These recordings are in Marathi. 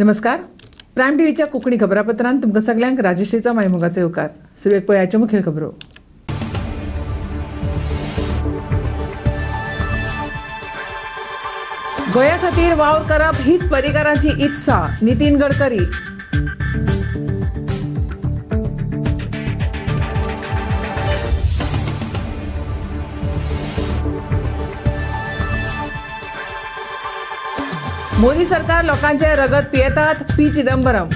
नमस्कार. प्रायम टीव्हीच्या कोंकणी खबरापत्रांत तुमकां सगल्यांक राजेश्रीचा मायमोगाचो येवकार सुरवेक पळयाच्यो मुखेल खबरो. गोंया खातीर वावर करप हीच पर्रीकारांची इत्सा नितीन गडकरी. मोदी सरकार लोकांचे रगत पियेतात पी चिदंबरम.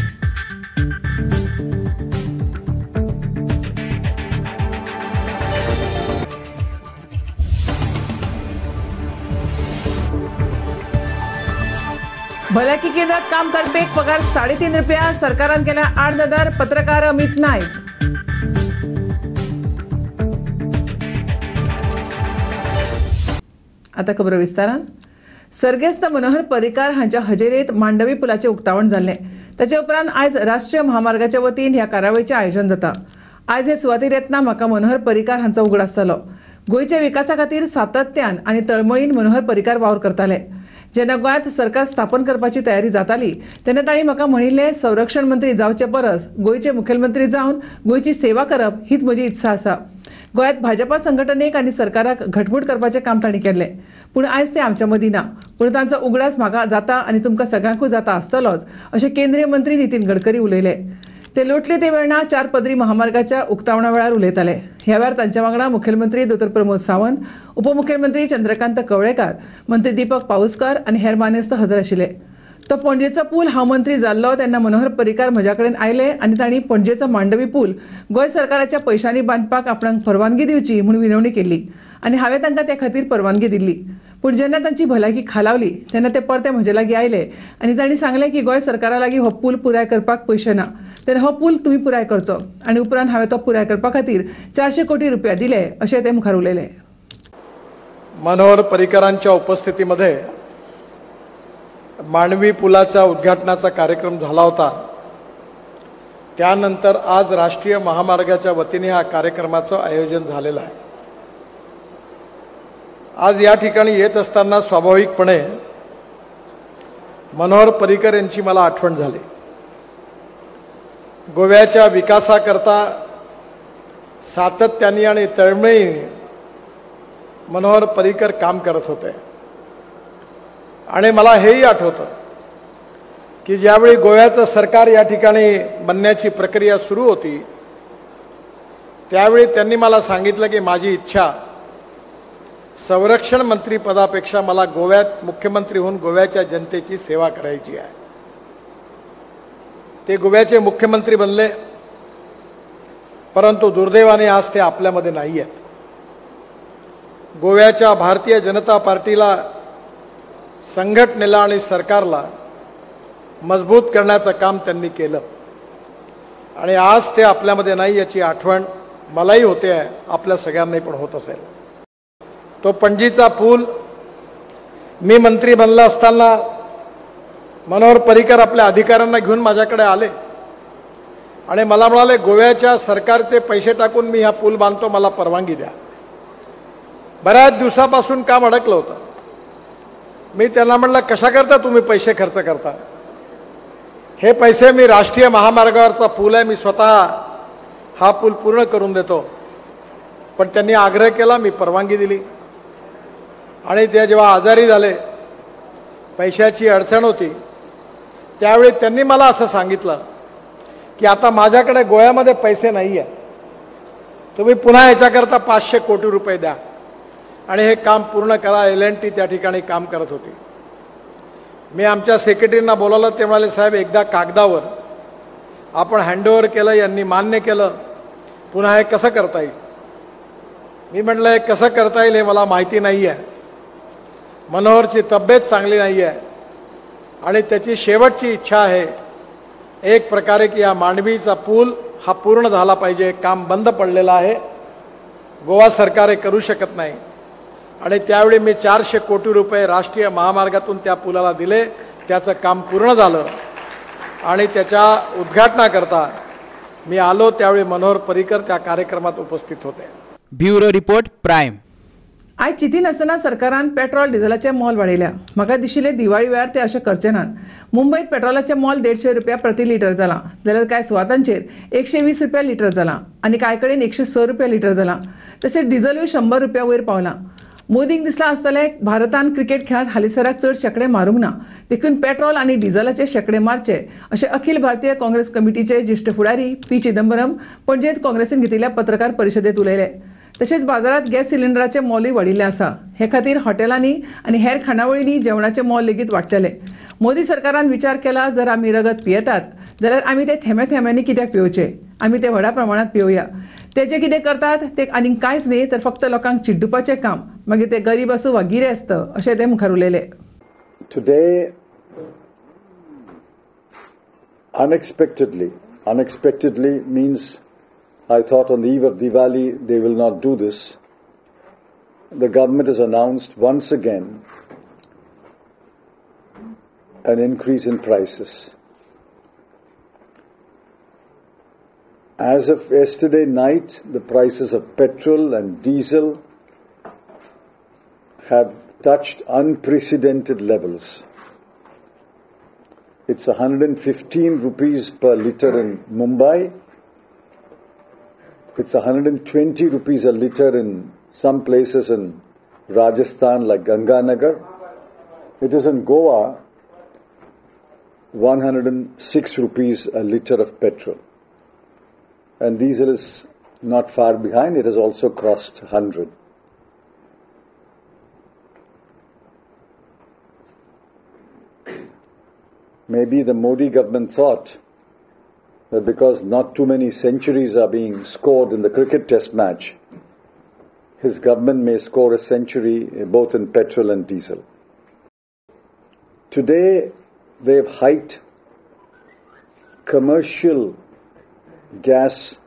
भलायकी केंद्रात काम करपेक पगार साडेतीन रुपया सरकारान केला आठ नदर पत्रकार अमित नायक आता खबर विस्तारान सर्गेस्त मनोहर परिकार हांच्या हजेरेत मांडवी पुलाचे उक्तावण जाल्लें. ताचे उपरांत आयज राष्ट्रीय महामार्गाच्या वतीन ह्या कार्यावळीचें आयोजन जाता. आयज हे सुवातेर येतना म्हाका मनोहर पर्रिकार हांचो उगडास जालो. गोंयच्या विकासा खातीर सातत्यान आनी तळमळीन मनोहर पर्रिकार वावर करताले. जेन्ना गोंयांत सरकार स्थापन करपाची तयारी जाताली तेन्ना तांणी म्हाका म्हणिल्लें संरक्षण मंत्री जावचे परस गोंयचे मुखेलमंत्री जावन गोंयची सेवा करप हीच म्हजी इत्सा आसा. गोंयांत भाजपा संघटनेक आनी सरकाराक घटमूट करपाचें काम तांणी केलें पूण आयज ते आमच्या मदीं ना. पूण तांचो उगडास म्हाका जाता आनी तुमकां सगळ्यांकूय जाता आसतलोच अशें केंद्रीय मंत्री नितीन गडकरी उलयले. ते लोटले ते वेळा चार पदरी महामार्गाच्या उक्तावणा वेळार उलयताले. ह्या वेळार तांच्या वांगडा मुखेलमंत्री दोतोर प्रमोद सावंत उपमुखेलमंत्री चंद्रकांत कवळेकार मंत्री दीपक पाऊसकार आनी हेर मानेस्त हजर आशिल्ले. तो पणजेचो पूल हांव मंत्री जाल्लो तेन्ना मनोहर पर्रीकार म्हज्या कडेन आयले आनी तांणी पणजेचो मांडवी पूल गोंय सरकाराच्या पयशांनी बांदपाक आपणाक परवानगी दिवची म्हूण विनवणी केल्ली आनी हांवें तांकां ते खातीर परवानगी दिल्ली पूण जेन्ना तांची भलायकी खालावली तेन्ना ते परते म्हजे लागीं आयले आनी तांणी सांगलें की गोंय सरकारा लागीं हो पूल पुराय करपाक पयशे ना. तेन्ना हो पूल तुमी पुराय करचो आनी उपरांत हांवें तो पुराय करपा खातीर चारशे कोटी रुपया दिले अशें ते मुखार उलयले. मनोहर पर्रीकरांच्या उपस्थितीमध्ये मांडवी पुलाच्या उद्घाटनाचा कार्यक्रम झाला होता. त्यानंतर आज राष्ट्रीय महामार्गाच्या वतीने हा कार्यक्रमाचं आयोजन झालेलं आहे. आज या ठिकाणी येत असताना स्वाभाविकपणे मनोहर पर्रीकर यांची मला आठवण झाली. गोव्याच्या विकासाकरता सातत्याने आणि तळमळीने मनोहर पर्रीकर काम करत होते. आणि मला हेही आठवतं की ज्यावेळी गोव्याचं सरकार या ठिकाणी बनण्याची प्रक्रिया सुरू होती त्यावेळी त्यांनी मला सांगितलं की माझी इच्छा संरक्षण मंत्री पदापेक्षा मला गोव्यात मुख्यमंत्री होऊन गोव्याच्या जनतेची सेवा करायची आहे. ते गोव्याचे मुख्यमंत्री बनले परंतु दुर्दैवाने आज ते आपल्यामध्ये नाही आहेत गोव्याच्या भारतीय जनता पार्टीला संघटनेला आणि सरकारला मजबूत करण्याचं काम त्यांनी केलं. आणि आज ते आपल्यामध्ये नाही याची आठवण मलाही होते आहे आपल्या सगळ्यांनाही पण होत असेल. तो पणजीचा पूल मी मंत्री बनला असताना मनोहर पर्रिकर आपल्या अधिकाऱ्यांना घेऊन माझ्याकडे आले. आणि मला म्हणाले गोव्याच्या सरकारचे पैसे टाकून मी हा पूल बांधतो मला परवानगी द्या. बऱ्याच दिवसापासून काम अडकलं होतं. मी त्यांना म्हटलं कशा करता तुम्ही पैसे खर्च करता? हे पैसे मी राष्ट्रीय महामार्गावरचा पूल आहे मी स्वतः हा पूल पूर्ण करून देतो. पण त्यांनी आग्रह केला मी परवानगी दिली. आणि ते जेव्हा आजारी झाले पैशाची अडचण होती त्यावेळी त्यांनी मला असं सांगितलं की आता माझ्याकडे गोव्यामध्ये पैसे नाही आहे तुम्ही पुन्हा याच्याकरता पाचशे कोटी रुपये द्या. आणि हे काम पूर्ण करा. एल एन टी त्या ठिकाणी काम करत होती. मी आमच्या सेक्रेटरींना बोलावलं ते म्हणाले साहेब एकदा कागदावर आपण हँडओव्हर केलं यांनी मान्य केलं. पुन्हा हे कसं करता येईल? मी म्हटलं हे कसं करता येईल हे मला माहिती नाही आहे मनोहरची तब्येत चांगली नाही आहे आणि त्याची शेवटची इच्छा आहे एक प्रकारे की या मांडवीचा पूल हा पूर्ण झाला पाहिजे. काम बंद पडलेलं आहे. गोवा सरकार हे करू शकत नाही. आणि त्यावेळी मी चारशे कोटी रुपये राष्ट्रीय महामार्गातून त्या पुलाला दिले. त्याचं काम पूर्ण झालं. आणि त्याच्या उद्घाटनाकरता मी आलो. त्यावेळी मनोहर पर्रीकर त्या कार्यक्रमात उपस्थित होते. Bureau report prime. आयज चिंती नासतना सरकारान पेट्रोल डिझेलाचें मोल वाडयल्या म्हाका दिशिल्लें दिवाळी वेळार ते अशें करचे नात मुंबयत पेट्रोलाचें मोल देडशे रुपया प्रति लिटर जालां जाल्यार कांय सुवातांचेर एकशे वीस रुपया लिटर जालां आनी कांय कडेन एकशे स रुपया लिटर जालां तशेंच डिझेलूय शंबर रुपया वयर पावलां. मोदीक दिसला आसतलें भारतान क्रिकेट खेळांत हालीसराक चड शेकडे मारूंक ना. देखून पेट्रोल आनी डिझलाचे शेकडे मारचे. अशें अखिल भारतीय काँग्रेस कमिटीचे ज्येश्ठ फुडारी पी चिदंबरम पणजेंत काँग्रेसीन घेतिल्ल्या पत्रकार परिशदेंत उलयले. तशेंच बाजारात गॅस सिलिंडराचें मोलूय वाडिल्लें आसा हे खातीर हॉटेलांनी आनी हेर खाणावळींनी जेवणाचें मोल लेगीत वाडटलें मोदी सरकारान विचार केला जर आमी रगत पियेतात जाल्यार आमी ते थेंब्या थेंब्यांनी कित्याक पिवचे? आमी ते व्हडा प्रमाणांत पिवया. ते जे कितें करतात ते आनीक कांयच न्ही तर फक्त लोकांक चिड्डुपाचें काम मागीर ते गरीब आसूं वा गिरेस्त अशें ते मुखार उलयले. Today, unexpectedly, unexpectedly means I thought on the eve of Diwali they will not do this. The government has announced once again an increase in prices. As of yesterday night, the prices of petrol and diesel have touched unprecedented levels. It's 115 rupees per liter in Mumbai. It's 120 rupees a liter in some places in Rajasthan, like Ganganagar. It is in Goa, 106 rupees a liter of petrol. And diesel is not far behind, it has also crossed 100. Maybe the Modi government thought Uh, because not too many centuries are being scored in the cricket test match, his government may score a century uh, both in petrol and diesel. Today, they have hiked commercial gas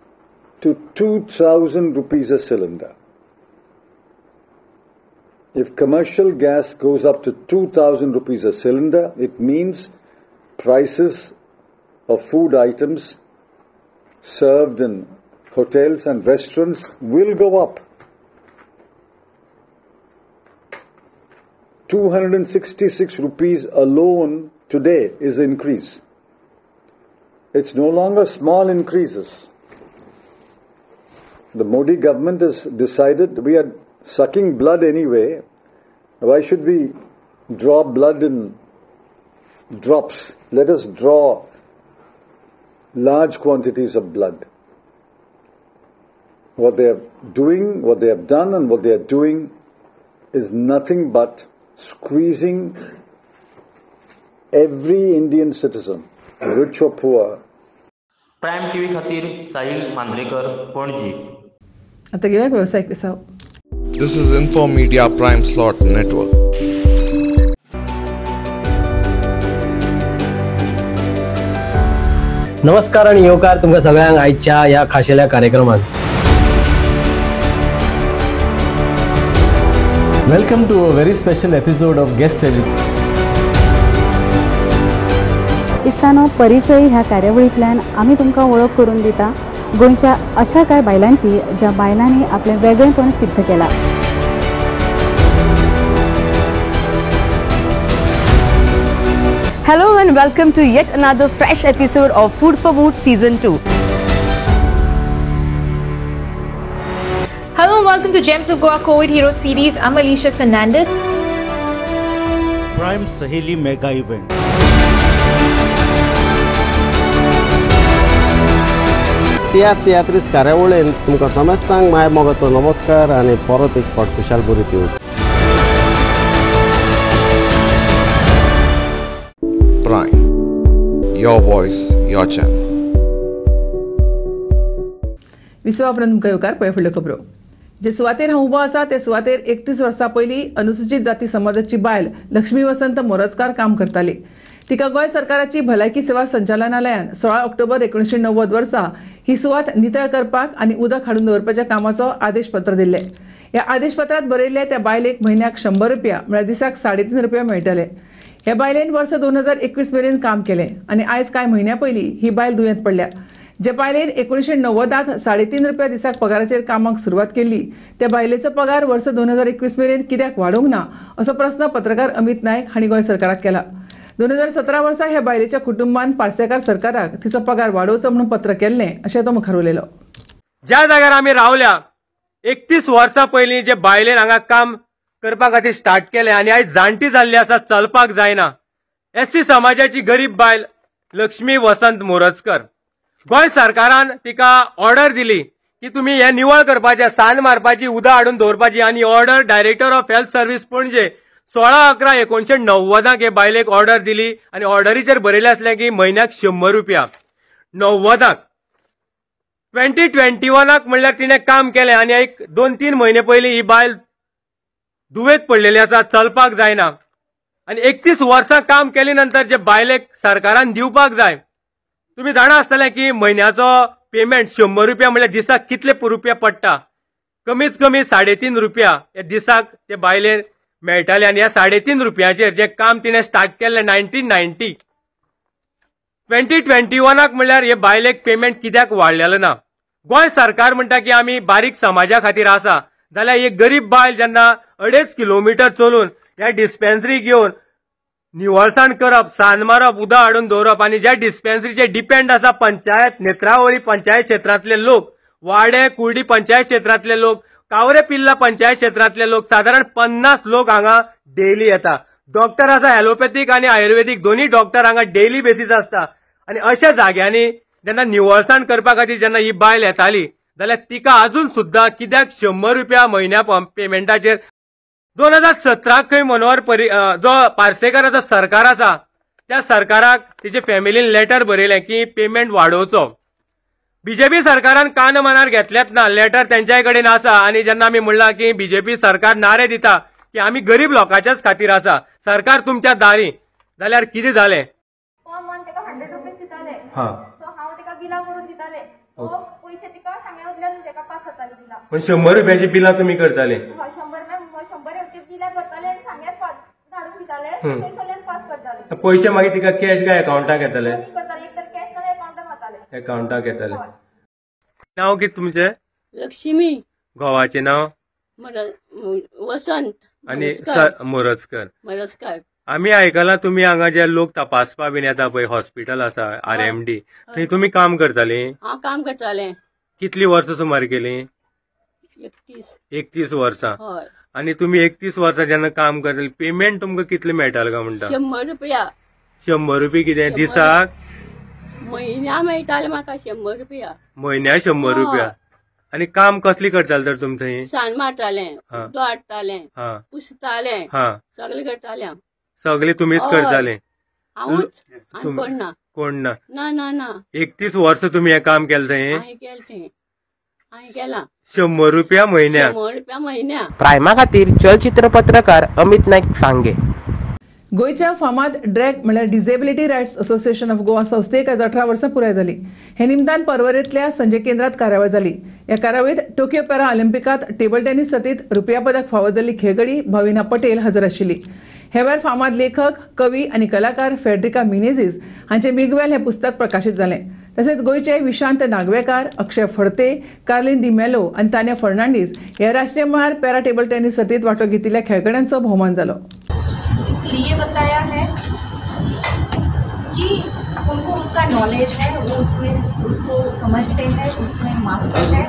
to 2000 rupees a cylinder. If commercial gas goes up to 2000 rupees a cylinder, it means prices of food items served in hotels and restaurants will go up. 266 rupees alone today is the increase. It's no longer small increases. The Modi government has decided we are sucking blood anyway. Why should we draw blood in drops? Let us draw large quantities of blood. What they are doing, what they have done, and what they are doing is nothing but squeezing every Indian citizen, rich or poor, prime TV खातीर साहिल मांद्रेकर पणजी आता घेऊया व्यावसायिक विसाव This is Info Media Prime Slot Network. नमस्कार आणि येवकार तुमकां सगळ्यांक आयच्या ह्या खाशेल्या कार्यक्रमात Welcome to a very special episode of Guest Edit. इस्तानो परिचय ह्या कार्यावळींतल्यान आमी तुमकां वळख करून दिता गोंयच्या अशा कांय बायलांची ज्या बायलांनी आपलें वेगळेपण सिद्ध केलां Hello and welcome to yet another fresh episode of Food for Mood Season 2. Hello and welcome to Gems of Goa COVID Hero series. I'm Alicia Fernandez. Prime Saheli Mega Event. Tiatr तियात्रीस कार्यावळीन तुमकां समेस्तांक माय मोगाचो नमस्कार आनी परत एक फावट खुशाल बरी दिवं Prime. Your voice, your channel. विसवा उपरांत येवकार पळय फुडल्यो खबरो जे सुवातेर हांव उबो आसा ते सुवातेर एकतीस वर्सां पयलीं अनुसूचित जाती समाजाची बायल लक्ष्मी वसंत मोरजकार काम करताली तिका गोंय सरकाराची भलायकी सेवा संचालनालयान सोळा ऑक्टोबर एकोणीशे णव्वद वर्सा ही सुवात नितळ करपाक आनी उदक हाडून दवरपाच्या कामाचो आदेश पत्र दिल्ले ह्या आदेशपत्रांत बरयल्ले त्या बायलेक म्हयन्याक शंबर रुपया म्हळ्यार दिसाक साडे तीन रुपया मेळटले ह्या बायलेन वर्स दोन हजार एकवीस मेरेन काम केलें आनी आयज कांय म्हयन्या पयलीं ही बायल दुयेंत पडल्या. जे बायलेन एकोणीशे णव्वदात साडेतीन रुपया दिसाक पगाराचेर कामाक सुरवात केल्ली त्या बायलेचो पगार वर्स दोन हजार एकवीस मेरेन कित्याक वाडोवंक ना असो प्रस्न पत्रकार अमित नायक हांणी गोंय सरकाराक केला. दोन हजार सतरा वर्सा ह्या बायलेच्या कुटुंबान पार्सेकार सरकाराक तिचो पगार वाडोवचो म्हणून पत्र केल्लें अशें तो मुखार उलयलो. ज्या जाग्यार आमी रावल्या एकतीस वर्सां पयलीं जे बायलेन हांगा काम करपा खातीर स्टार्ट केलें आनी आयज जाणटी जाल्ली आसा चलपाक जायना एस सी समाजाची गरीब बायल लक्ष्मी वसंत मोरजकर. गोंय सरकारान तिका ऑर्डर दिली की तुमी हे निवळ करपाचें सान मारपाची उदक हाडून दवरपाची आनी order director of health service पणजे सोळा अकरा एकोणशे णव्वदाक हे बायलेक ऑर्डर दिली आनी ऑर्डरीचेर बरयलें आसलें की म्हयन्याक शंबर रुपया. णव्वदाक ट्वेंटी ट्वेंटी वनाक म्हणल्यार तिणें काम केलें आनी एक दोन तीन म्हयने पयलीं ही बायल दुवेत पडलेली आसा चलपाक जायना. आनी एकतीस वर्सां काम केले नंतर जे बायलेक सरकारान दिवपाक जाय तुमी जाणा आसतलें की म्हयन्याचो पेमेंट शंबर रुपया म्हळ्यार दिसाक कितले रुपया पडटा. कमीच कमी साडेतीन रुपया हे दिसाक ते बायलेर मेळटाले आनी ह्या साडेतीन रुपयाचेर जे काम तिणें स्टार्ट केल्लें नायन्टीन नायन्टी ट्वेंटी ट्वेंटी वनाक म्हणल्यार हे बायलेक पेमेंट कित्याक वाडलेलो ना? गोंय सरकार म्हणटा की आमी बारीक समाजा खातीर आसा. जाल्यार एक गरीब बायल जेन्ना अडेच किलोमिटर चलून ह्या डिस्पेन्सरी घेवन निवळसाण करप सान मारप उदक हाडून दवरप आनी ज्या डिस्पेन्सरीचे डिपेंड आसा पंचायत नेत्रावळी पंचायत क्षेत्रांतले लोक वाडे कुर्डी पंचायत क्षेत्रांतले लोक कावरे पिल्ला पंचायत क्षेत्रांतले लोक सादारण पन्नास लोक हांगा डेली येता. डॉक्टर आसा ॲलोपॅथीक आनी आयुर्वेदीक दोन्ही डॉक्टर हांगा डेली बेसीस आसता आनी अशा जाग्यांनी जेन्ना निवळसाण करपा खातीर जेन्ना ही बायल येताली जाल्यार तिका अजून सुद्दां कित्याक शंबर रुपया म्हयन्या पेमेंटाचेर? दोन हजार सतराक खंय मनोहर परी जो पार्सेकाराचो सरकार आसा त्या सरकाराक तिचे फॅमिलीन लेटर बरयलें की पेमेंट वाडोवचो बीजेपी सरकारान कान मनार घेतलेच ना लेटर तेंच्याय कडेन आसा आनी जेन्ना आमी म्हणलां की बीजेपी सरकार नारे दिता की आमी गरीब लोकांच्याच खातीर आसा सरकार तुमच्या दारी. जाल्यार कितें जालें पर मंथ तेका हंड्रेड रुपीज दिताले. हां. सो हांव तेका बिलां करून दिताले. सो पयशे तिका सांग्या वयल्यान तेका पास जाताली बिलां पण शंबर रुपयाची बिलां तुमी करताले हय शंबर मे शंबर येवचे बिलां करताले आनी सांग्यात पा- धाडून दिताले हं. थंयसरल्यान पास करताले पयशे मागीर तिका कॅश काय अकाउंटाक येताले दोन्ही करताले एक तर कॅश वताले अकाउंटाक येताले नांव कितें तुमचें? लक्ष्मी. घोवाचें नांव? वसंत. स- मोरजकर. मोरजकार. आमी आयकलां तुमी हांगा जे लोक तपासपा बीन येता पळय हॉस्पिटल आसा आर एम डी थंय तुमी काम करताली? हांव काम करतालें. कितली वर्सां सुमार केली? एकतीस. एकतीस वर्सां हय. आनी तुमी एकतीस वर्सां जेन्ना काम करताली. पेमेंट तुमकां कितले मेळटाले काय म्हणटा शंबर रुपया. शंबर रुपया कितें? दिसाक? म्हयन्या मेळटाले म्हाका शंबर रुपया. म्हयन्याक शंबर. रुपया. आनी काम कसली करताले तर तुमचें थंय सान मारतालें हा. उदो हाडटालें हा. पुसतालें हा. सगळें करतालें. हांव सगळे तुमीच हय. करताले हांवूच आनी तुम- कोण ना? कोण ना? ना ना ना. एकतीस वर्सां तुमी हें काम केलें हांवें केलें तें हांवें केलां. शंबर रुपया म्हयन्याक शंबर रुपया म्हयन्या प्रायमा खातीर चलचित्र पत्रकार अमित नाईक सांगे. गोंयच्या फामाद ड्रॅग म्हळ्यार disability rights association of Goa संस्थेक आज अठरा वर्सां पुराय जाली. हे निमतान परवरेंतल्या संजय केंद्रात कार्यावळ जाली. ह्या कार्यावळीत टोकियो पॅरा ऑलिम्पिकात टेबल टेनिस सर्तीत रुपया पदक फावो जाल्ली खेळगडी भाविना पटेल हजर आशिल्ली. हे फामाद लेखक कवी आनी कलाकार फेड्रिका मिनेझीस हांचे बिगवेल हें पुस्तक प्रकाशीत जालें तसेच गोयचे विशांत नागवेकार अक्षय फडते कार्लिन दी मेलो आनी तान्या फर्नांडीस ह्या राष्ट्रीय मळार पॅरा टेबल टेनिस सर्तीत वांटो घेतिल्ल्या खेळगड्यांचो भोवमान जालो उनको उसका नॉलेज है वो उसमें उसको समझते हैं उसमें मास्टर है।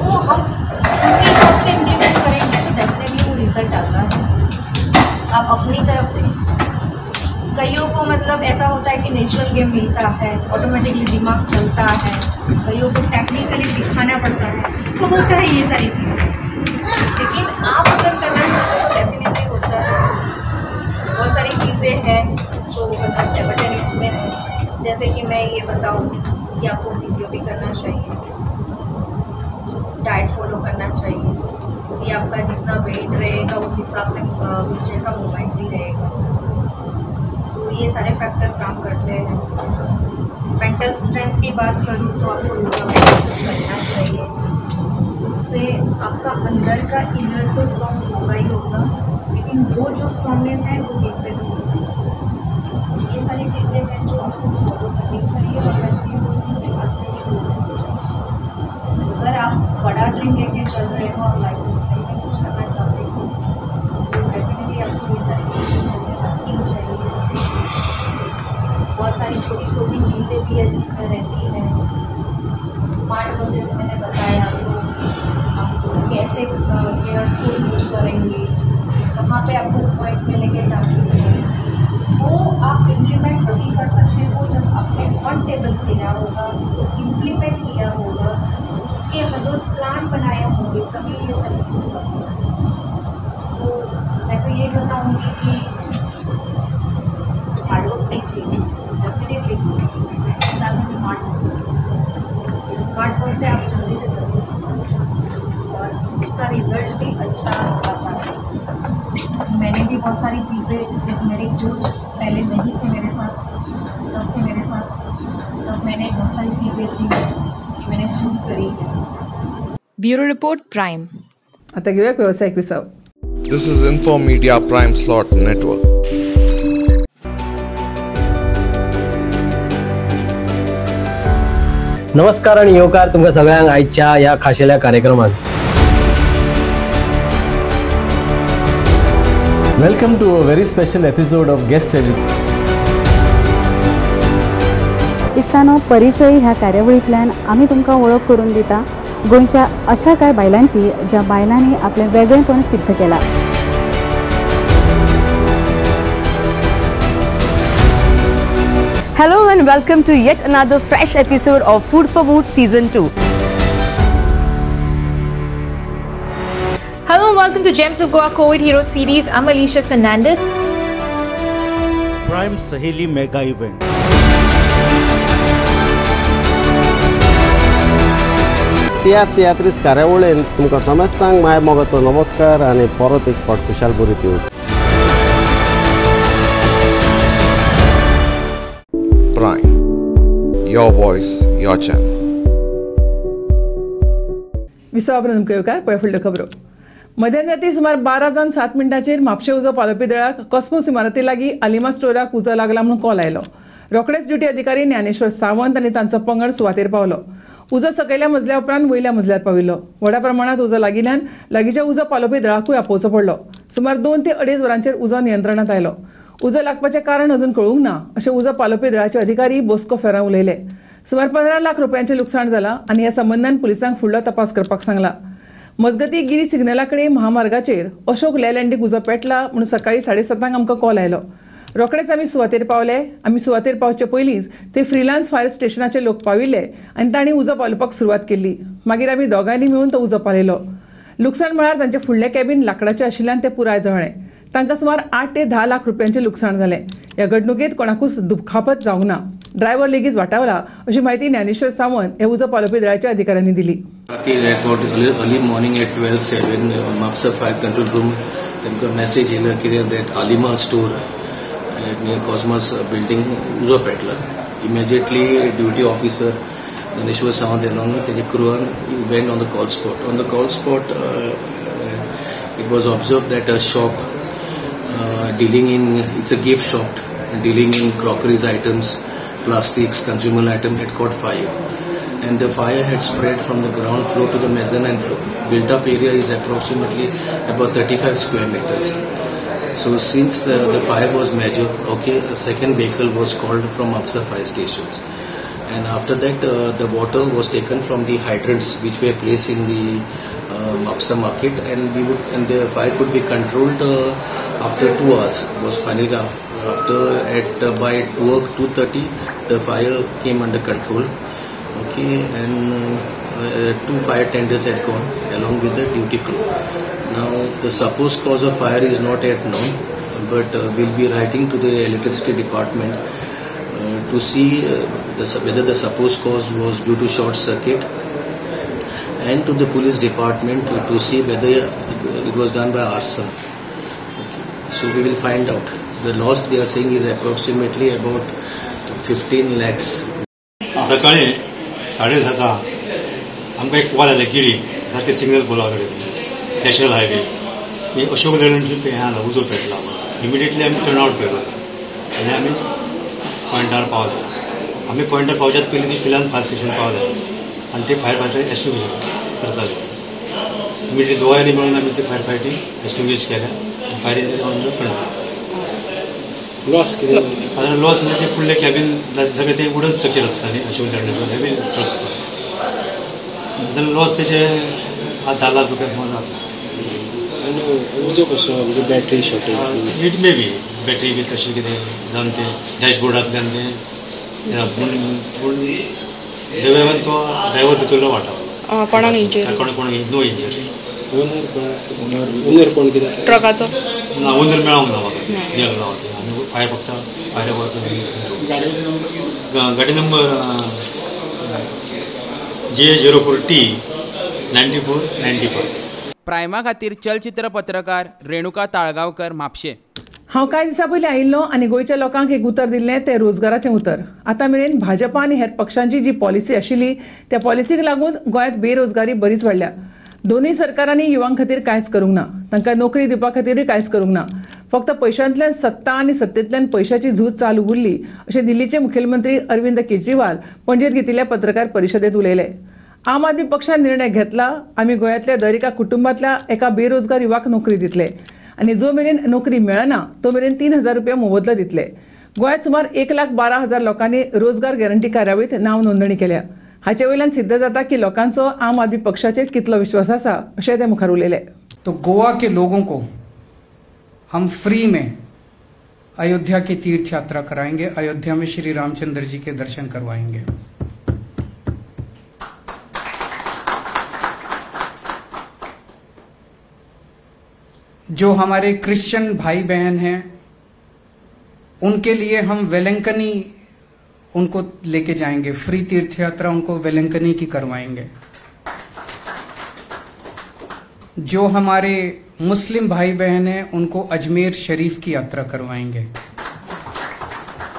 वो हम उनके हिसाब से इम्प्लीमेंट करेंगे तो डेफिनेटली वो रिजल्ट आता है। आप अपनी तरफ़ से। कईयों को मतलब ऐसा होता है कि नेचुरल गेम मिलता है ऑटोमेटिकली दिमाग चलता है, कईयों को टेक्निकली सिखाना पड़ता है तो होता है ये सारी चीज़ें। लेकिन आप अगर करना चाहते हो तो डेफिनेटली होता है। बहुत सारी चीज़ें हैं जो मतलब टेबल टेनिस में है। जैसे कि मैं ये बताऊँ कि आपको फिजियो भी करना चाहिए डाइट फॉलो करना चाहिए। आपका जितना वेट रहेगा, उस हिसाब से नीचे का मूवमेंट भी रहेगा। तो ये सारे फैक्टर काम करते हैं। मेंटल स्ट्रेंथ की बात करूँ तो आपको योगा करना चाहिए। उससे आपका अंदर का इनर तो स्ट्रॉन्ग होगा ही होगा, लेकिन वो जो स्ट्रॉन्गनेस है, वो देखते तो ये सारी चीज़ें हैं जो आपको फॉलो करनी चाहिए और में चल रहे हो और लाइफ में सही में कुछ करना चाहते हो तो डेफिनेटली आपको ये सारी चीज़ें करनी चाहिए। बहुत सारी छोटी छोटी चीज़ें भी है इसमें रहती है। स्मार्ट वॉच जैसे मैंने बताया आपको आपको कैसे केयरफुल यूज़ करेंगे, कहाँ पे आपको पॉइंट्स में लेके जाते हैं वो आप इम्प्लीमेंट तभी कर सकते हो जब आपने ऑन टेबल खेला होगा। होंगे ब्युरो रिपोर्ट प्राईम आता घेऊया व्यावसायिक विसाव This is Info Media Prime Slot Network. नमस्कार आणि येवकार तुमकां सगळ्यांक आयच्या ह्या खाशेल्या कार्यक्रमात to a very special episode of Guest Edit. इस्तानो परिचय ह्या कार्यावळींतल्यान आमी तुमकां वळख करून दिता गोंयच्या अशा कांय बायलांची ज्या बायलांनी आपलें वेगळेपण सिद्ध केलां Hello and welcome to yet another fresh episode of Food for Mood Season 2. Hello and welcome to Gems of Goa COVID Hero Series. I'm Alicia Fernandez. Prime Saheli Mega Event. तियात्रीस कार्यावळीन तुमकां समेस्तांक माय मोगाचो नमस्कार आनी परत एक फावट खुशाल बरी दिवं Prime. Your voice, your channel. विसावा मुखेलकार पळय फुडल्यो खबरो मध्यरात्री सुमार बारा जावन सात मिनटांचेर म्हापशे उजो पालोवपी दळाक कॉस्मोस इमारती लागीं अलिमा स्टोराक उजो लागला म्हणून कॉल आयलो. रोखडेच ड्युटी अधिकारी ज्ञानेश्वर सावंत आनी तांचो पंगड सुवातेर पावलो. उजो सकयल्या मजल्या उपरांत वयल्या मजल्यार पाविल्लो. व्हड्या प्रमाणांत उजो लागिल्ल्यान लागींच्या उजो पालोवपी दळाकूय आपोवचो पडलो. सुमार दोन ते अडेज वरांचेर उजो नियंत्रणांत आयलो. उजो लागपाचें कारण अजून कळूंक ना अशें उजो पालोवपी दळाचे अधिकारी बोस्को फेरां उलयले. सुमार पंदरा लाख रुपयांचें लुकसाण जालां आनी ह्या संबंदान पुलिसांक फुडलो तपास करपाक सांगला. मजगती गिरी सिग्नला कडेन महामार्गाचेर अशोक लेलँडीक उजो पेटला म्हणून सकाळी साडे सातांक आमकां कॉल आयलो. रोखडेच आमी सुवातेर पावले. आमी सुवातेर पावचे पयलींच ते फ्रिलान्स फायर स्टेशनाचे लोक पाविल्ले आनी तांणी उजो पावलपाक सुरवात केल्ली. मागीर आमी दोगांयनी मेळून तो उजो पालयलो लुकसाण म्हळ्यार तांचे फुडलें कॅबीन लाकडाचें आशिल्ल्यान तें पुराय जळ्ळें. तांकां सुमार आठ ते धा लाख रुपयांचें लुकसाण जालें ह्या घडणुकेंत कोणाकूच दुखापत जावंक ना. ड्रायव्हर लेगीत वाटावला अशी माहिती ज्ञानेश्वर सावंत हे उजो पालोवपी दळाच्या अधिकाऱ्यांनी दिली. राती record early early morning eight twelve seven Mapusa fire control room तांकां मॅसेज येयलो कितें दॅट आलिमा स्टोर नियर कॉस्मस बिल्डींग उजो पेटला immediately duty officer Dnyaneshwar Sawant येवन तेजे क्रुआन went on the call spot on the call spot it was observe that a shop dealing in it's a gift shop dealing in crockeries items plastics consumer item had caught fire and the fire had spread from the ground floor to the mezzanine floor. Built up area is approximately about 35 square meters. So since the, the fire was major okay a second vehicle was called from Apsa fire stations. And after that uh, the water was taken from the hydrants which were placed in the uh, Mapsa market and we would and the fire could be controlled uh, after two hours. Was finally after at uh, by 2 2:30 the fire came under control okay and uh, two fire tenders had gone along with the duty crew now the supposed cause of fire is not yet known but uh, we'll be writing to the electricity department uh, to see uh, the, whether the supposed cause was due to short circuit and to the police department to, to see whether it was done by arson. So we will find out. The loss they are saying is approximately about 15 lakhs. सकाळी साडेसाता आमकां एक कॉल आयले गिरी सारके सिग्नल पोला कडेन नॅशनल हायवे की अशोक लेलंडची हें आला उजो पेटला इमिडिएटली आमी टर्न आवट केलो. आनी आमी पॉयंटार पावले. आमी पॉयंटार पावच्यात पयलीं ती पिलान फायर स्टेशन पावले. आनी ते फायर फायटर एस्टिंग्विश करताले इमिडिएटली दोगांयनी मेळून आमी ते फायर फायटींग एस्टिंग्विश केल्या fire is on the control loss कितें साधारण लॉस म्हणजे फुडले कॅबिन सगळे ते वुडन स्ट्रक्चर असताले अशोक लँडर हेवी ट्रक साधारण लॉस त्याचे हा धा लाख रुपया सुमार जाता उजो कसो म्हणजे battery shortage it may be battery be कशी कितें जावन ते डॅशबोर्डांतल्यान ते हे पूण पूण तो ड्रायव्हर भितरलो वाटावलो कोणाक injury? कोणाक कोणाक नो इंजरी ओनर कोण ओनर कोण कितें ट्रकाचो ना ओनर मेळोंक ना म्हाका गेलो ना फायर फक्त फायर गाडी नंबर जे zero four T ninety four ninety four. प्रायमा खातीर चलचित्र पत्रकार रेणुका ताळगांवकर म्हापशें. हांव कांय दिसां पयलीं आयिल्लो आनी गोंयच्या लोकांक एक उतर दिल्लें तें रोजगाराचें उतर. आतां मेरेन भाजपा आनी हेर पक्षांची जी पॉलिसी आशिल्ली त्या पॉलिसीक लागून गोंयांत बेरोजगारी बरीच वाडल्या. दोनूय सरकारांनी युवां खातीर कांयच करूंक ना. तांकां नोकरी दिवपा खातीरूय कांयच करूंक ना. फक्त पयशांतल्यान सत्ता आनी सत्तेंतल्यान पयशाची झूज चालू उरली अशें दिल्लीचे मुखेलमंत्री अरविंद केजरीवाल पणजेत घेतिल्ल्या पत्रकार परिशदेंत उलयले. आम आदमी पक्षान निर्णय घेतला आमी गोंयांतल्या दर एका कुटुंबांतल्या एका बेरोजगार युवाक नोकरी दितले. आनी जो मेरेन नोकरी मेळना तो मेरेन तीन हजार रुपया मोबदलो दितले. गोंयांत सुमार एक लाख बारा हजार लोकांनी रोजगार गॅरंटी कार्यावळीत नांव नोंदणी केल्या. हाचे वयल्यान सिद्ध जाता की लोकांचो आम आदमी पक्षाचेर कितलो विश्वास आसा अशें ते मुखार उलयले. तो गोवा के लोगों को हम फ्री में अयोध्या की तीर्थ यात्रा कराएँगे, अयोध्या में श्री रामचंद्र जी के दर्शन करवाएँगे। जो हमारे क्रिश्चियन भाई बहन हैं, उनके लिए हम वेलंकनी उनको लेके जाएँगे। फ्री तीर्थ यात्रा उनको वेलंकनी की करवाएँगे। जो हमारे मुस्लिम भाई बहन हैं, उनको अजमेर शरीफ की यात्रा करवाएँगे।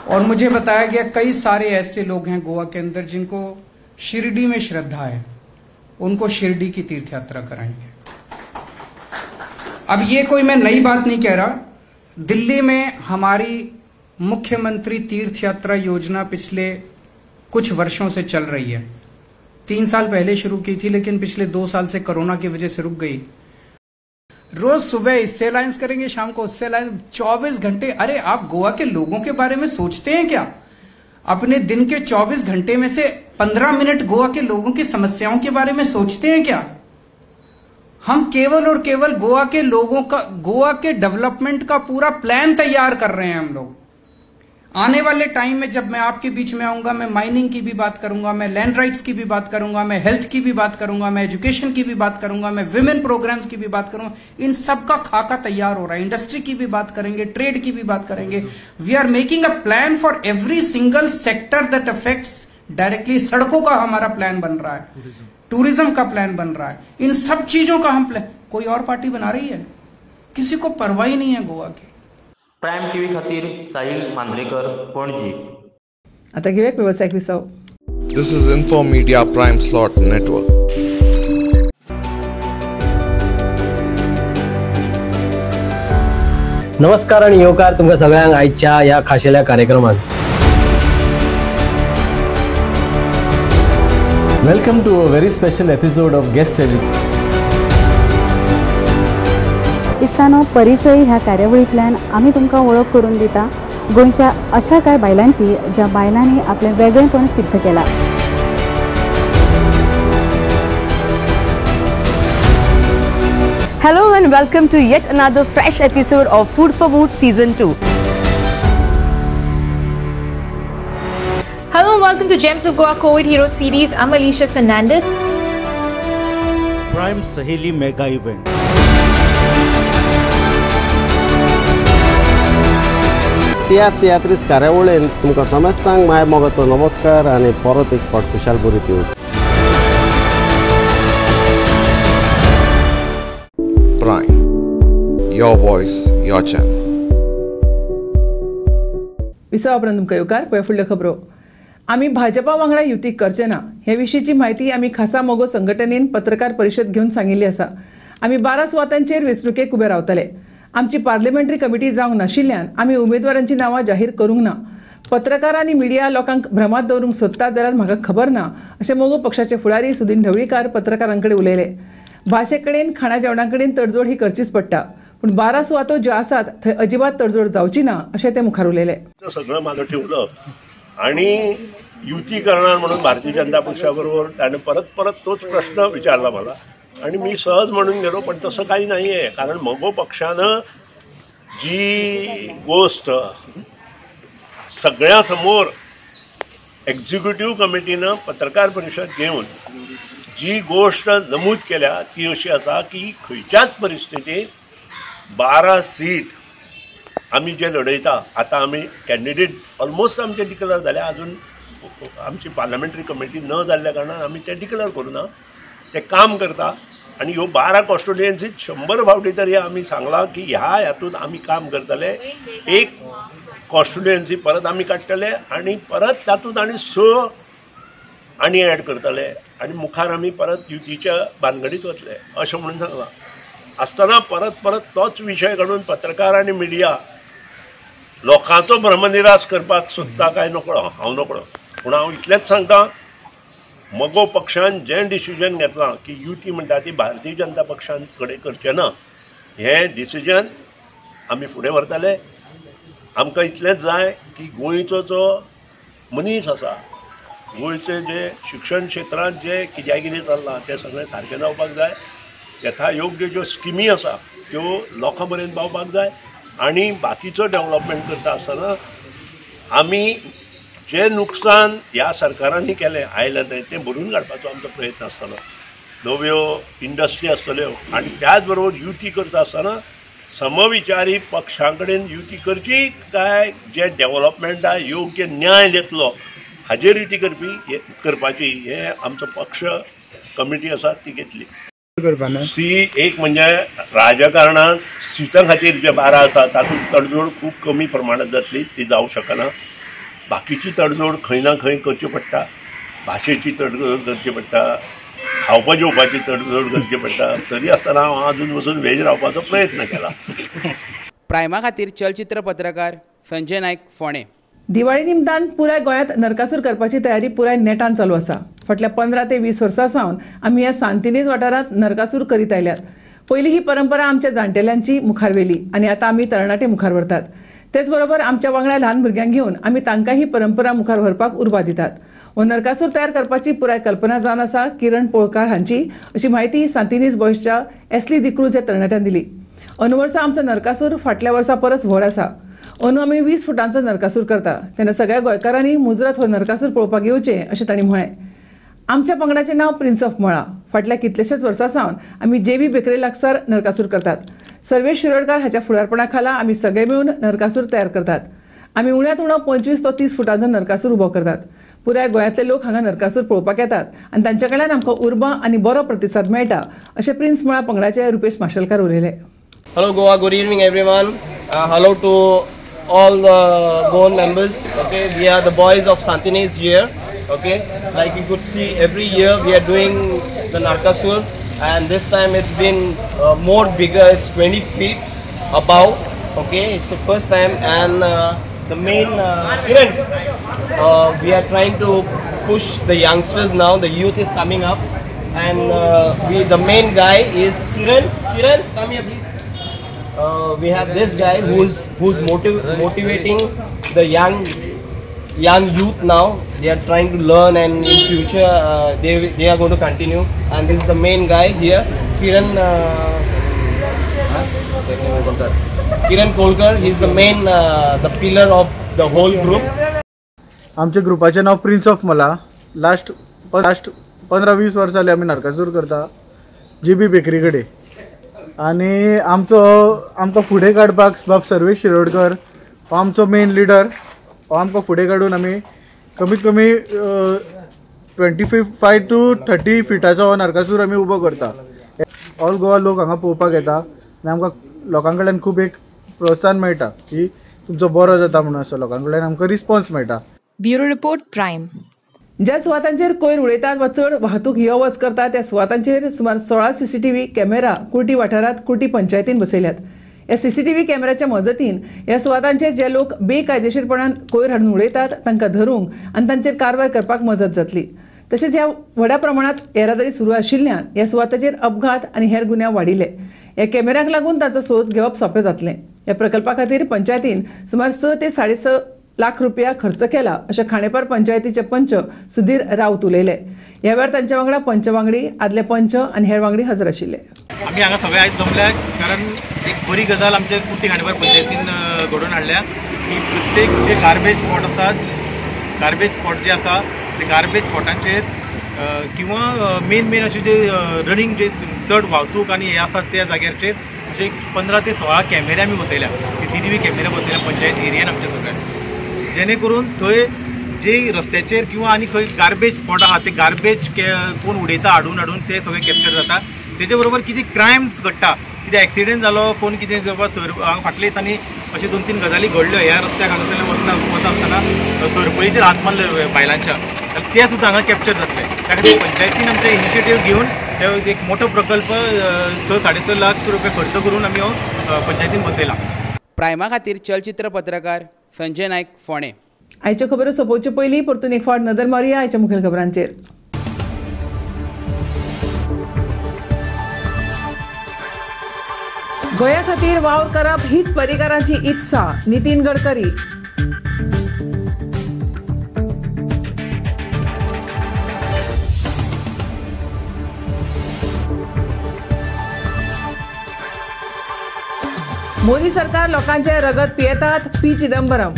और मुझे बताया गया, कई सारे ऐसे लोग हैं गोवा के अंदर जिनको शिरडी में श्रद्धा है। उनको शिरडी की तीर्थ यात्रा कराएँगे। अब ये कोई मैं नई बात नहीं कह रहा। दिल्ली में हमारी मुख्यमंत्री तीर्थ यात्रा योजना पिछले कुछ वर्षों से चल रही है। तीन साल पहले शुरू की थी, लेकिन पिछले दो साल से कोरोना की वजह से रुक गई। रोज सुबह इससे अलायंस करेंगे, शाम को उससे अलायंस चौबीस घंटे, अरे आप गोवा के लोगों के बारे में सोचते हैं क्या? अपने दिन के 24 घंटे में से 15 मिनट गोवा के लोगों की समस्याओं के बारे में सोचते हैं क्या? हम केवल और केवल गोवा के लोगों का, गोवा के डेवलपमेंट का पूरा प्लान तैयार कर रहे हैं हम लोग। आने वाले टाइम में जब मैं आपके बीच में आऊँगा मैं माइनिंग की भी बात करूँगा मैं लैंड राइट्स की भी बात करूँगा मैं हेल्थ की भी बात करूँगा मैं एजुकेशन की भी बात करूँगा मैं विमेन प्रोग्राम्स की भी बात करूँगा इन सब का खाका तैयार हो रहा है। इंडस्ट्री की भी बात करेंगे ट्रेड की भी बात करेंगे। We are making a plan for every single sector that affects directly सड़कों का हमारा प्लान बन रहा है। टूरिज़्म का प्लान बन रहा है। इन सब चीज़ों का हम प्लान कोई और पार्टी बना रही है? किसी को परवाही नहीं है गोवा की। प्रायम टीव्ही खातीर साहिल मांद्रेकर पणजी आता घेऊया एक व्यावसायिक विसव This is Info Media Prime Slot Network. नमस्कार आणि येवकार तुमकां सगळ्यांक आयच्या ह्या खाशेल्या कार्यक्रमात Welcome to a very special episode of Guest Edit. आसतानो परिचय ह्या कार्यावळीतल्यान आम्ही तुमकां वळख करून दिता. गोंयच्या अशा कांय बायलांची ज्या बायलांनी आपले वेगळेपण सिद्ध केला. Hello and welcome to yet another fresh episode of food for mood season two hello welcome to gems of Goa covid hero series आम Alisha Fernandes prime Saheli mega event tiatr तियात्रीस कार्यावळीन तुमकां समेस्तांक माय मोगाचो नमस्कार आनी परत एक फावट खुशाल बरी दिवं. Your voice, your channel. विसवा उपरांत तुमकां येवकार पळय फुडल्यो खबरो आमी भाजपा वांगडा युती करचे ना हे विशींची म्हायती आमी खासा मोगो संघटनेन पत्रकार परिशद घेवन सांगिल्ली आसा आमी बारा सुवातांचेर वेंचणुकेक उबे रावतले आमची पार्लमेंटरी कमिटी जावंक नाशिल्ल्यान आमी उमेदवारांची नांवां जाहीर करूंक ना. पत्रकार आनी मिडिया लोकांक भ्रमात दवरूंक सोदता जाल्यार म्हाका खबर ना अशें मोगो पक्षाचे फुडारी सुदीन ढवळीकार पत्रकारां कडेन उलयले. भाशे कडेन खाणा जेवणा कडेन तडजोड ही करचीच पडटा पूण बारा सुवातो ज्यो आसात थंय अजिबात तडजोड जावची ना अशें ते मुखार उलयले. ते सगळं मागं ठेवलं आणि म्हणून भारतीय जनता पक्षाबरोबर त्याने परत परत तोच प्रश्न विचारला मला. आणि मी सहज म्हणून गेलो पण तसं काही नाही आहे कारण मगो पक्षानं जी गोष्ट सगळ्यासमोर एक्झिक्युटिव्ह कमिटीनं पत्रकार परिषद घेऊन जी गोष्ट नमूद केल्या ती अशी आसा की खंयच्याच परिस्थितीत बारा सीट आमी जे लढयता आतां आमी कॅन्डिडेट ऑलमोस्ट आमचे डिक्लेअर झाले. अजून आमची पार्लमेंटरी कमिटी न जाल्ल्या कारणान आमी ते डिक्लेअर करूना ते काम करता. आणि ह्यो बारा कॉन्स्टिट्युएन्सीत शंबर फावटी तरी आमी सांगलां की ह्या हातूंत आमी काम करतले. एक कॉन्स्टिट्युएन्सी परत आमी काडटले आणि परत तातूंत आनी स आनी ॲड करतले. आणि मुखार आमी परत युतीच्या भानगडीत वतले अशें म्हणून सांगलां. आसतना परत परत तोच विशय काडून पत्रकार आनी मिडिया लोकांचो भ्रमनिरास करपाक सोदता काय नकळो. हांव नकळो. पूण हांव इतलेंच सांगता मगो पक्षान जें डिसिजन घेतलां की युती म्हणटा ती भारतीय जनता पक्षान कडेन करचें ना. हें डिसिजन आमी फुडें व्हरतले. आमकां इतलेंच जाय की गोंयचो जो मनीस आसा गोंयचे जे शिक्षण क्षेत्रांत जे कित्याक कितें चल्लां तें सगळें सारकें जावपाक जाय. यथा योग्य ज्यो स्किमी आसा त्यो लोकां मेरेन पावपाक जाय. आनी बाकीचो डेव्हलपमेंट करता आसतना आमी जे नुकसान ह्या सरकारांनी केलें आयल्या थंय तें भरून काडपाचो आमचो प्रयत्न आसतलो नव्यो इंडस्ट्री आसतल्यो आनी त्याच बरोबर युती करता आसतना समविचारी पक्षां कडेन युती करची काय जे डेव्हलपमेंटा योग्य न्याय दितलो हाजेर युती करपी हे करपाची हे आमचो पक्ष कमिटी आसा ती घेतली. सी एक म्हणजे राजकारणात सिटां खातीर जे बारा आसा तातूंत तडजोड खूब कमी प्रमाणात जातली ती जावंक शकना. बाकीची तडजोड खंय ना खंय करची पडटा भाशेची तडजोड करची पडटा खावपा जेवपाची तडजोड करची पडटा तरी आसतना हांव अजून वचून व्हेज रावपाचो प्रयत्न केला. प्रायमा खातीर चलचित्र पत्रकार संजय नायक फोणे. दिवाळी निमतान पुराय गोंयांत नरकासूर करपाची तयारी पुराय नेटान चालू आसा. फाटल्या पंदरा ते वीस वर्सां सावन आमी ह्या सांतिनेज वाठारांत नरकासूर करीत आयल्यात. पयलीं ही परंपरा आमच्या जाणटेल्यांची मुखार व्हेली आनी आतां आमी तरणाटे मुखार व्हरतात. तेच बरोबर आमच्या वांगडा ल्हान भुरग्यांक घेवन आमी तांकां ही परंपरा मुखार व्हरपाक उर्बा दितात. हो नरकासूर तयार करपाची पुराय कल्पना जावन आसा किरण पोळकार हांची. अशी म्हायती सांतिनीज बॉयसच्या एसली दिक्रूज ह्या तरणाट्यान दिली. अंदू वर्सा आमचो नरकासूर फाटल्या वर्सा परस व्हड आसा. अंदू आमी वीस फुटांचो नरकासूर करता. तेन्ना सगळ्या गोंयकारांनी मुजरत हो नरकासूर पळोवपाक येवचें अशें तांणी म्हळें. आमच्या पंगडाचें नांव प्रिन्स ऑफ मळा. फाटल्या कितलेशेच वर्सां सावन आमी जेबी बेकरे लागसार नरकासूर करतात. सर्वेश शिरोडकार हाच्या फुडारपणा खाला आमी सगळे मेळून नरकासूर तयार करतात आमी उण्यांत उणं पंचवीस तो तीस फुटांचो नरकासूर उबो करतात पुराय गोंयांतले लोक हांगा नरकासूर पळोवपाक येतात आनी तांचे कडल्यान आमकां उर्बा आनी बरो प्रतिसाद मेळटा अशें प्रिन्स मळा पंगडाचे रुपेश माशेलकार उलयले hello Goa good evening everyone. Uh, hello to to all the Goan members. Okay, we are the boys of Santines here. Okay, like you could see every year we are doing the Narkasur and this time it's been uh, more bigger, it's 20 feet above. Okay, it's the first time. And uh, the main uh, Kiran, uh, we are trying to push the youngsters now, the youth is coming up. And uh, we the main guy is Kiran. Kiran, come here please. Uh, we have this guy who's who's motiv- motivating the young young youth now they are trying to learn and in future uh, they they are going to continue and this is the main guy here kiran uh, kiran kolkar he's the main uh, the pillar of the whole group आमच्या ग्रुपाचें नांव प्रिन्स ऑफ मला लास्ट लास्ट पंदरा वीस वर्सां जाली आमी नरकासूर करता जी बी बेकरी कडेन आनी आमचो आमकां फुडें काडपाक बाब सर्वेश शिरोडकर हो आमचो मेन लिडर हो आमकां फुडें काडून आमी कमीत कमी ट्वेंटी फी फाय टू थर्टी फिटाचो हो नरकासूर आमी उबो करता. ऑल गोवा लोक हांगा पळोवपाक येता आनी आमकां लोकां कडल्यान खूब एक प्रोत्साहन मेळटा की तुमचो बरो जाता म्हणून असो लोकां कडल्यान आमकां रिस्पॉन्स मेळटा. ब्युरो रिपोर्ट प्रायम ज्या सुवातांचेर कोयर उडयतात वा चड वाहतूक यो वच करता त्या सुवातांचेर सुमार सोळा सीसीटीव्ही कॅमेरा कुर्टी वाठारांत कुर्टी पंचायतीन बसयल्यात. ह्या व्ही कॅमेराच्या मजतीन ह्या सुवातांचेर जे लोक बेकायदेशीरपणान कोयर हाडून उडयतात तांकां धरूंक आनी तांचेर कारवाय करपाक मजत जातली. तशेंच ह्या व्हड्या प्रमाणात येरादारी सुरू आशिल्ल्यान ह्या सुवाताचेर अपघात आनी हेर गुन्यांव वाडिल्ले ह्या कॅमेऱ्यांक लागून ताचो सोद घेवप सोंपें जातलें. ह्या प्रकल्पा खातीर पंचायतीन सुमार स ते साडे स लाख रुपया खर्च केला अशें खांडेपार पंचायतीचे पंच सुधीर रावत उलयले ह्या वेळार तांच्या वांगडा पंच वांगडी आदले पंच आनी हेर वांगडी हजर आशिल्ले आमी हांगा सगळे आयज जमल्या कारण एक बरी गजाल आमच्या कुट्टी खांडेपार पंचायतीन घडोवन हाडल्या. की प्रत्येक जे गार्बेज स्पॉट आसात गार्बेज स्पॉट जे आसा ते गार्बेज स्पॉटांचेर किंवा मेन मेन अशें जे रनिंग जे चड वाहतूक आनी हे आसात त्या जाग्याचेर अशे पंदरा ते सोळा कॅमेरे आमी बसयल्या. सी सी टी व्ही कॅमेरे बसयल्या पंचायत एरियेन आमच्या सगळ्या. जेणे करून थंय जे रस्त्याचेर किंवा आनी खंय गार्बेज स्पॉट आहा ते गार्बेज कोण उडयता हाडून हाडून ते सगळे कॅप्चर जाता. तेजे बरोबर कितें क्रायम्स घडटा कितें एक्सिडेंट जालो कोण कितें जवळ सर फाटल्या दिसांनी अशे दोन तीन गजाली घडल्यो ह्या रस्त्याक हांगासरल्यान वचना वता आसतना सरपळीचेर हात मारले बायलांच्या. जाल्यार ते सुद्दां हांगा कॅप्चर जातले त्या खातीर पंचायतीन आमचे इनिशिएटीव घेवन ते एक मोठो प्रकल्प स साडे स लाख रुपया खर्च करून आमी हो पंचायतीन बसयला प्रायमा खातीर चलचित्र पत्रकार संजय नायक फोणे. आयच्यो खबरो सोंपोवचे पयलीं परतून एक फावट नदर मारया आयच्या मुखेल खबरांचेर गोंया खातीर वावर करप हीच परिकारांची इत्सा नितीन गडकरी. मोदी सरकार लोकांचे रगत पियेतात पी चिदंबरम.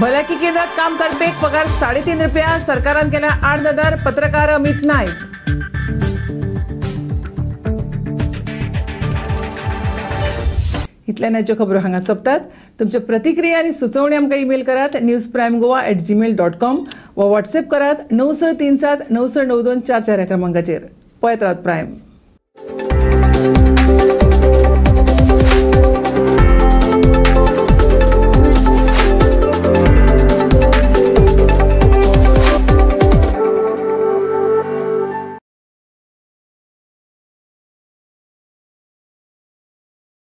भलायकी केंद्रात काम करपेक पगार साडेतीन रुपया सरकारान केला आठ नदर पत्रकार अमित नायक इतल्यान खबरो हांगा सोंपतात. तुमच्यो प्रतिक्रिया आनी सुचोवणी आमकां ईमेल करात news prime Goa at gmail dot com वा व्हॉट्सएप करात णव स तीन सात णव स णव दोन चार चार ह्या क्रमांकाचेर. पळयत रावत प्रायम